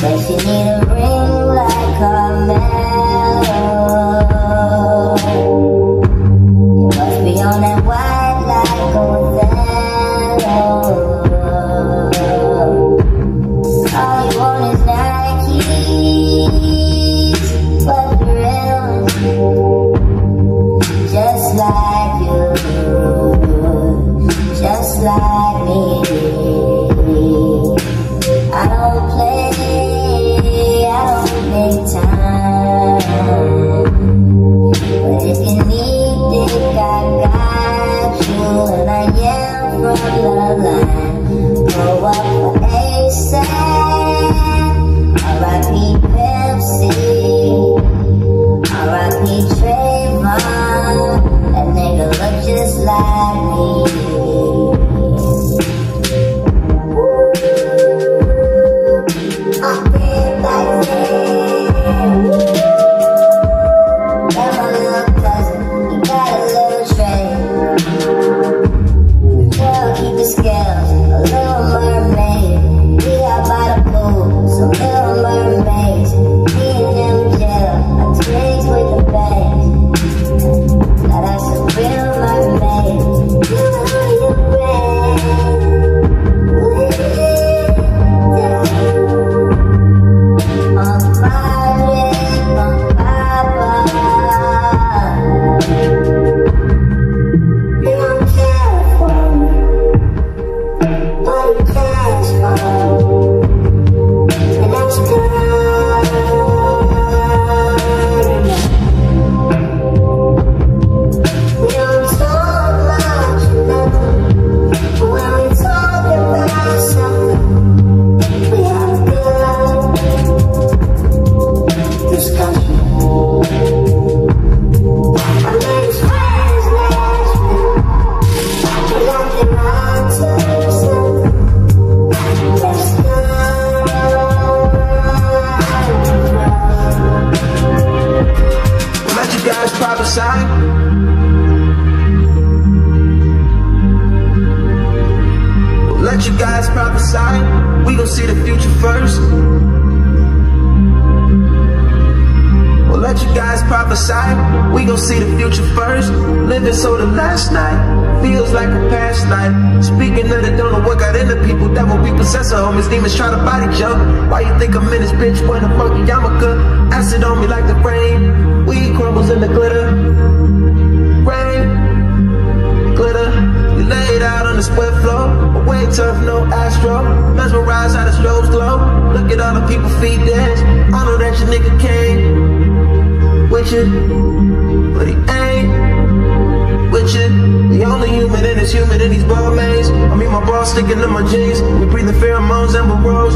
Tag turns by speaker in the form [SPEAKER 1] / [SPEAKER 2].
[SPEAKER 1] Session in am from the
[SPEAKER 2] We'll let you guys prophesy. We gon' see the future first. We'll let you guys prophesy. We gon' see the future first. Living so the last night feels like a past life. Speaking of the don't know what got into people that will be possessor homies. Demons try to body jump. Why you think I'm in this bitch? When the funky yarmulke, acid on me like the rain. Weed crumbles in the glitter. The sweat floor. Away tough, no astro. Mesmerized how the strobes glow. Look at all the people feet dance. I know that your nigga came with you, but he ain't with you. The only human in this human in these ball maze. I mean, my balls sticking to my jeans. We breathing pheromones and we're rose.